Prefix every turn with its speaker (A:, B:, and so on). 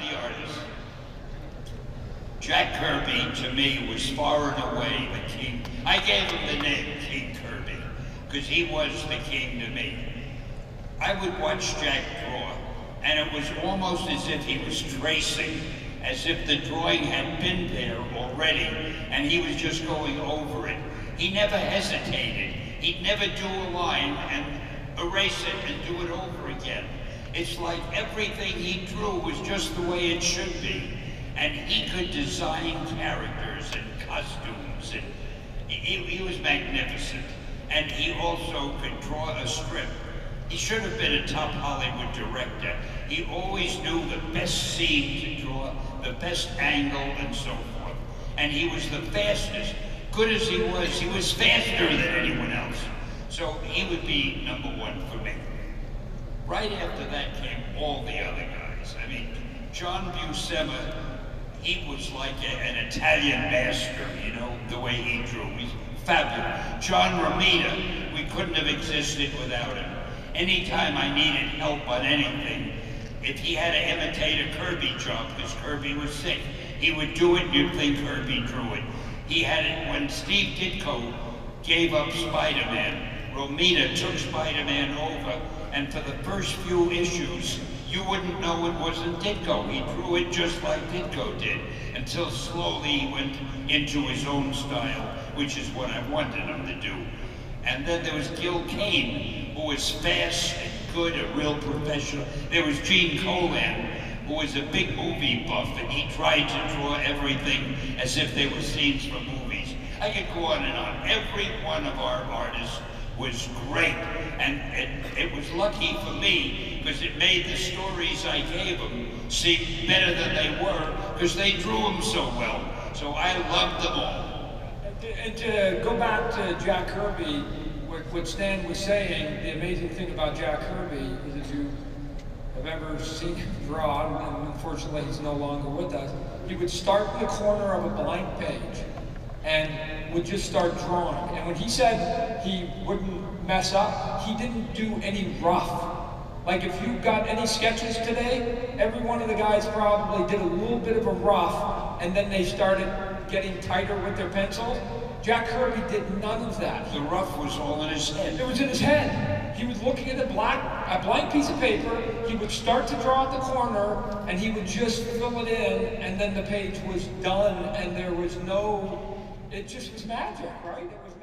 A: the artist. Jack Kirby, to me, was far and away the king. I gave him the name King Kirby, because he was the king to me. I would watch Jack draw, and it was almost as if he was tracing, as if the drawing had been there already, and he was just going over it. He never hesitated. He'd never do a line and erase it and do it over again. It's like everything he drew was just the way it should be. And he could design characters and costumes, and he, he was magnificent. And he also could draw a strip. He should have been a top Hollywood director. He always knew the best scene to draw, the best angle, and so forth. And he was the fastest. Good as he was, he was faster than anyone else. So he would be number one for me. Right after that came all the other guys. I mean, John Buscema, he was like a, an Italian master, you know, the way he drew. He's fabulous. John Romita, we couldn't have existed without him. Anytime I needed help on anything, if he had to imitate a Kirby job, because Kirby was sick, he would do it and you'd think Kirby drew it. He had it when Steve Ditko gave up Spider-Man, Romita took Spider-Man over, and for the first few issues, you wouldn't know it wasn't Ditko. He drew it just like Ditko did, until slowly he went into his own style, which is what I wanted him to do. And then there was Gil Kane, who was fast and good, a real professional. There was Gene Colan, who was a big movie buff, and he tried to draw everything as if they were scenes from movies. I could go on and on. Every one of our artists was great. And it, it was lucky for me because it made the stories I gave them seem better than they were because they drew them so well. So I loved them all.
B: And to uh, go back to Jack Kirby, what Stan was saying, the amazing thing about Jack Kirby is if you have ever seen him draw, and unfortunately he's no longer with us, he would start in the corner of a blank page and would just start drawing. And when he said he wouldn't mess up, he didn't do any rough. Like if you got any sketches today, every one of the guys probably did a little bit of a rough, and then they started getting tighter with their pencils. Jack Kirby did none of that.
A: The rough was all in his head.
B: It was in his head. He was looking at a black, a blank piece of paper. He would start to draw at the corner, and he would just fill it in, and then the page was done, and there was no it just was magic, right? It was